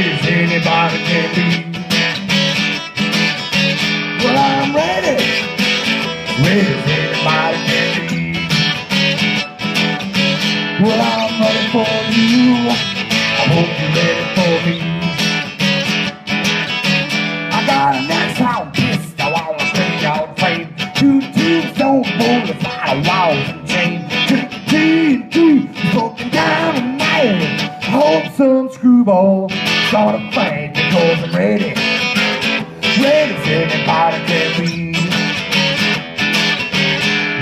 is anybody can be. Well, I'm ready. Ready? as anybody can be. Well, I'm ready for you. I hope you're ready for me. I got an axe out pissed. I wanna stay out flame. Two tubes don't pull the fly and chain. Two, two, two, broken down and mad. Hope some screwball start a fight because I'm ready. Ready as anybody can be.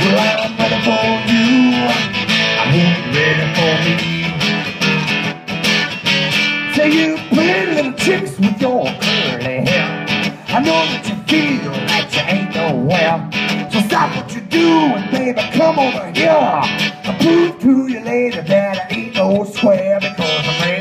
Well, I'm ready for you. I hope you're ready for me. Say you play little tricks with your curly hair. I know that you feel like you ain't nowhere. So stop what you're doing, baby. Come over here. I prove to you later that I ain't no square because I'm. Ready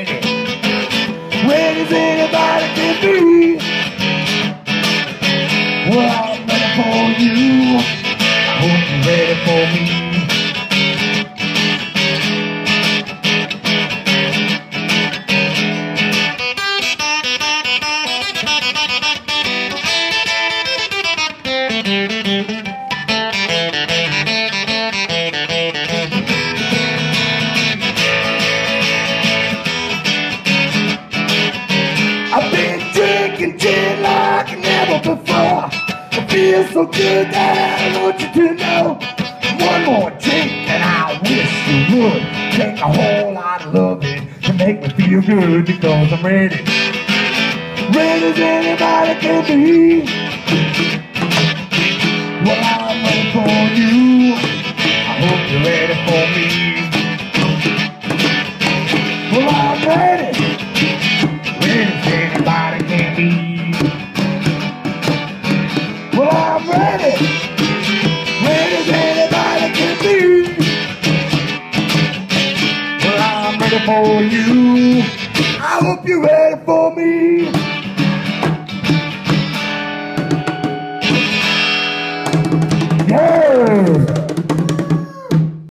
like never before. It feels so good that I want you to know. A whole lot of loving to make me feel good because I'm ready. Ready as anybody can be. Well, I'm ready for you. I hope you're ready for me. Well, I'm ready. Ready as anybody can be. Well, I'm ready. You. Ready for me.